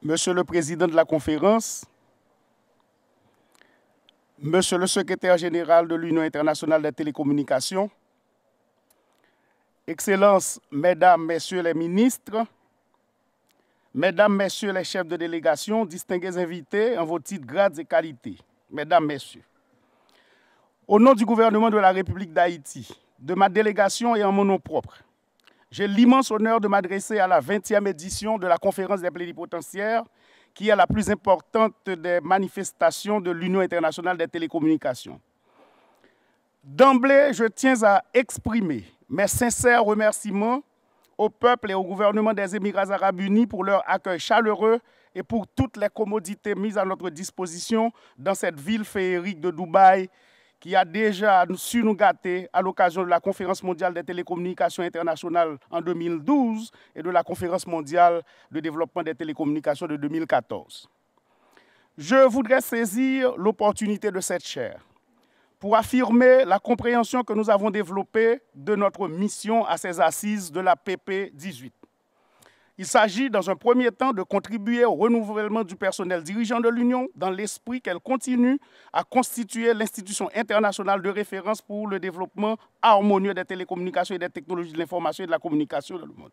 Monsieur le Président de la conférence, Monsieur le Secrétaire général de l'Union internationale des télécommunications, Excellences, Mesdames, Messieurs les ministres, Mesdames, Messieurs les chefs de délégation, distingués invités en vos titres, grades et qualités, Mesdames, Messieurs, au nom du gouvernement de la République d'Haïti, de ma délégation et en mon nom propre, j'ai l'immense honneur de m'adresser à la 20e édition de la conférence des plénipotentiaires, qui est la plus importante des manifestations de l'Union internationale des télécommunications. D'emblée, je tiens à exprimer mes sincères remerciements au peuple et au gouvernement des Émirats arabes unis pour leur accueil chaleureux et pour toutes les commodités mises à notre disposition dans cette ville féerique de Dubaï qui a déjà su nous gâter à l'occasion de la conférence mondiale des télécommunications internationales en 2012 et de la conférence mondiale de développement des télécommunications de 2014. Je voudrais saisir l'opportunité de cette chaire pour affirmer la compréhension que nous avons développée de notre mission à ces assises de la PP 18. Il s'agit, dans un premier temps, de contribuer au renouvellement du personnel dirigeant de l'Union dans l'esprit qu'elle continue à constituer l'institution internationale de référence pour le développement harmonieux des télécommunications et des technologies de l'information et de la communication dans le monde.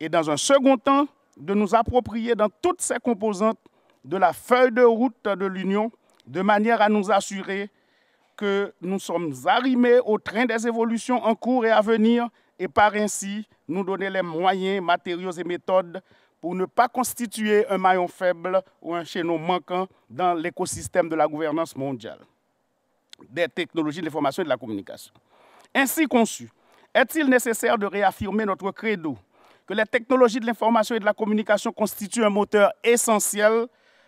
Et dans un second temps, de nous approprier dans toutes ses composantes de la feuille de route de l'Union, de manière à nous assurer que nous sommes arrimés au train des évolutions en cours et à venir et par ainsi nous donner les moyens, matériaux et méthodes pour ne pas constituer un maillon faible ou un chaînon manquant dans l'écosystème de la gouvernance mondiale des technologies de l'information et de la communication. Ainsi conçu, est-il nécessaire de réaffirmer notre credo que les technologies de l'information et de la communication constituent un moteur essentiel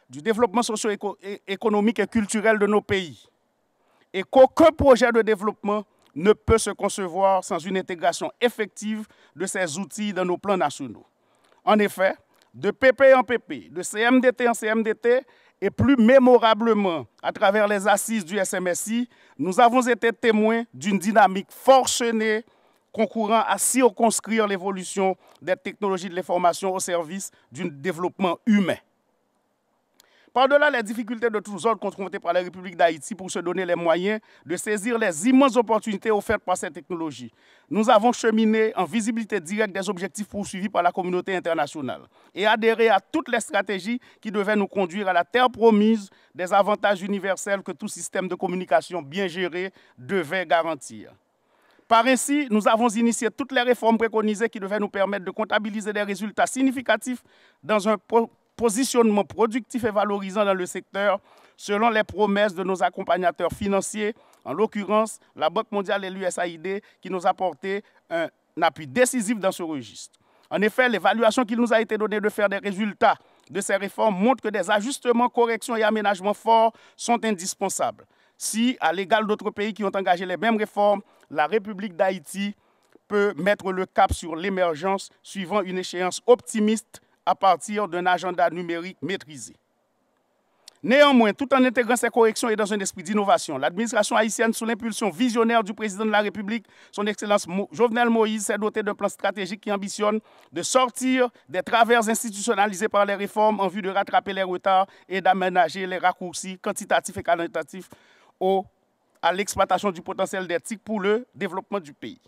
du développement socio-économique et culturel de nos pays? Et qu'aucun projet de développement ne peut se concevoir sans une intégration effective de ces outils dans nos plans nationaux. En effet, de PP en PP, de CMDT en CMDT, et plus mémorablement à travers les assises du SMSI, nous avons été témoins d'une dynamique forcenée concourant à circonscrire l'évolution des technologies de l'information au service d'un développement humain. Par-delà les difficultés de tous ordres confrontées par la République d'Haïti pour se donner les moyens de saisir les immenses opportunités offertes par cette technologie, nous avons cheminé en visibilité directe des objectifs poursuivis par la communauté internationale et adhéré à toutes les stratégies qui devaient nous conduire à la terre promise des avantages universels que tout système de communication bien géré devait garantir. Par ainsi, nous avons initié toutes les réformes préconisées qui devaient nous permettre de comptabiliser des résultats significatifs dans un positionnement productif et valorisant dans le secteur selon les promesses de nos accompagnateurs financiers, en l'occurrence la Banque mondiale et l'USAID, qui nous apporté un appui décisif dans ce registre. En effet, l'évaluation qui nous a été donnée de faire des résultats de ces réformes montre que des ajustements, corrections et aménagements forts sont indispensables. Si, à l'égal d'autres pays qui ont engagé les mêmes réformes, la République d'Haïti peut mettre le cap sur l'émergence suivant une échéance optimiste à partir d'un agenda numérique maîtrisé. Néanmoins, tout en intégrant ces corrections et dans un esprit d'innovation, l'administration haïtienne, sous l'impulsion visionnaire du président de la République, son Excellence Jovenel Moïse, s'est dotée d'un plan stratégique qui ambitionne de sortir des travers institutionnalisés par les réformes en vue de rattraper les retards et d'aménager les raccourcis quantitatifs et qualitatifs à l'exploitation du potentiel des pour le développement du pays.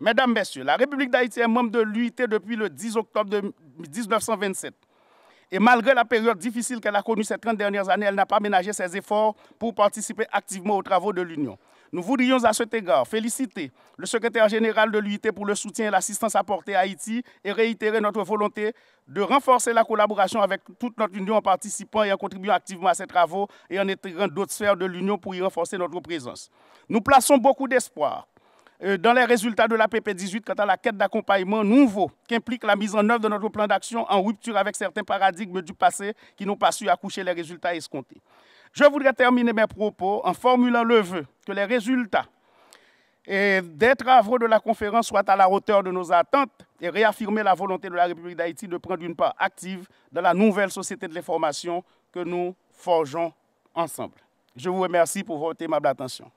Mesdames, Messieurs, la République d'Haïti est membre de l'UIT depuis le 10 octobre 1927. Et malgré la période difficile qu'elle a connue ces 30 dernières années, elle n'a pas ménagé ses efforts pour participer activement aux travaux de l'Union. Nous voudrions à cet égard féliciter le secrétaire général de l'UIT pour le soutien et l'assistance apportée à Haïti et réitérer notre volonté de renforcer la collaboration avec toute notre Union en participant et en contribuant activement à ces travaux et en intégrant d'autres sphères de l'Union pour y renforcer notre présence. Nous plaçons beaucoup d'espoir dans les résultats de la PP18 quant à la quête d'accompagnement nouveau qui implique la mise en œuvre de notre plan d'action en rupture avec certains paradigmes du passé qui n'ont pas su accoucher les résultats escomptés. Je voudrais terminer mes propos en formulant le vœu que les résultats des travaux de la conférence soient à la hauteur de nos attentes et réaffirmer la volonté de la République d'Haïti de prendre une part active dans la nouvelle société de l'information que nous forgeons ensemble. Je vous remercie pour votre aimable attention.